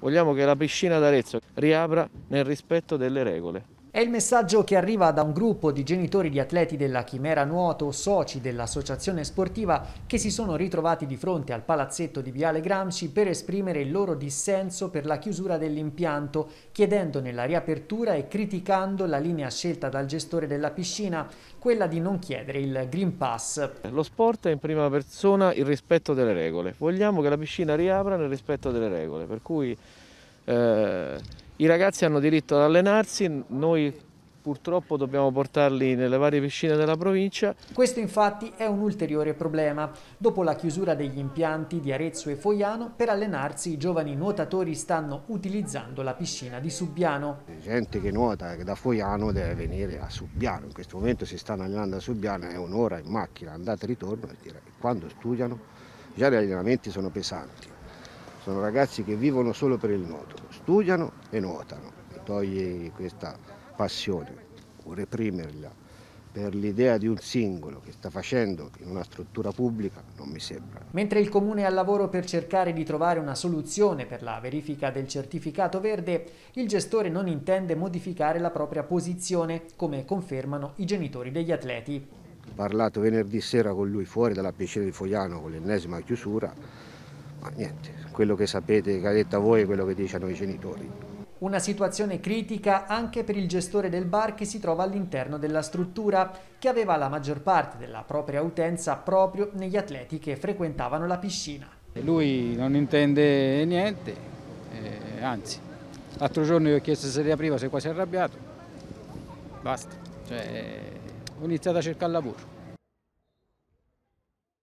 Vogliamo che la piscina d'Arezzo riapra nel rispetto delle regole. È il messaggio che arriva da un gruppo di genitori di atleti della Chimera Nuoto, soci dell'associazione sportiva, che si sono ritrovati di fronte al palazzetto di Viale Gramsci per esprimere il loro dissenso per la chiusura dell'impianto, chiedendone la riapertura e criticando la linea scelta dal gestore della piscina, quella di non chiedere il Green Pass. Lo sport è in prima persona il rispetto delle regole. Vogliamo che la piscina riapra nel rispetto delle regole, per cui eh, i ragazzi hanno diritto ad allenarsi, noi purtroppo dobbiamo portarli nelle varie piscine della provincia. Questo infatti è un ulteriore problema. Dopo la chiusura degli impianti di Arezzo e Foiano, per allenarsi i giovani nuotatori stanno utilizzando la piscina di Subbiano. Gente che nuota da Foiano deve venire a Subbiano, in questo momento si stanno allenando a Subbiano, è un'ora in macchina, andata e ritorno, quando studiano già gli allenamenti sono pesanti. Sono ragazzi che vivono solo per il nuoto, studiano e nuotano. Togli questa passione o reprimerla per l'idea di un singolo che sta facendo in una struttura pubblica non mi sembra. Mentre il Comune è al lavoro per cercare di trovare una soluzione per la verifica del certificato verde, il gestore non intende modificare la propria posizione, come confermano i genitori degli atleti. Ho parlato venerdì sera con lui fuori dalla piscina di Fogliano con l'ennesima chiusura, ma niente, quello che sapete, che ha detto a voi, è quello che dicono i genitori. Una situazione critica anche per il gestore del bar che si trova all'interno della struttura, che aveva la maggior parte della propria utenza proprio negli atleti che frequentavano la piscina. Lui non intende niente, eh, anzi, l'altro giorno gli ho chiesto se riapriva, si è quasi arrabbiato, basta, cioè, ho iniziato a cercare lavoro.